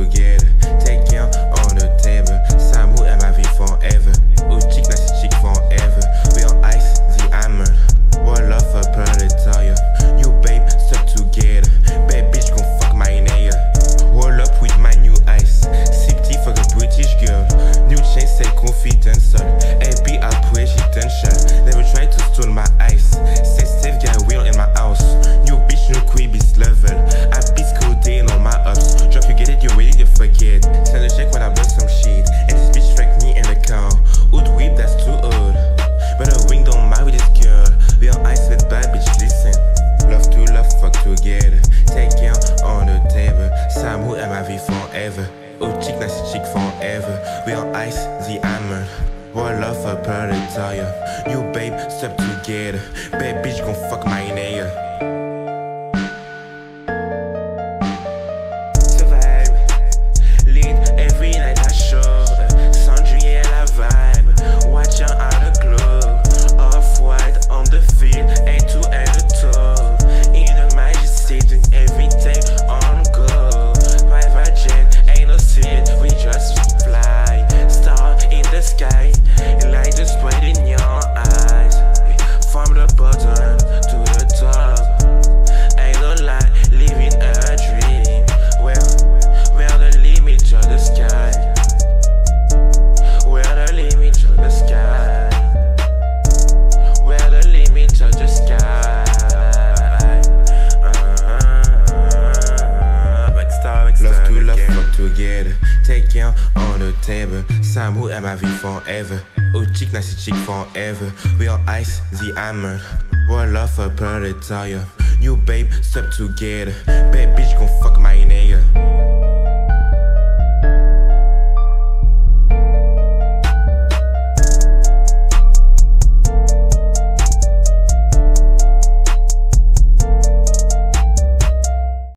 forget forever. Oh, chick, nice chick forever. We on ice, the hammer. Roll off and predator. New babe, step together. Bad bitch, gon' fuck my nigga. quelqu'un en le thème. Samou est ma vie forever. Oh, chick, chick forever. Real ice, the hammer. Roll love a proletariat. New babe, step together. Bad bitch, gon' fuck my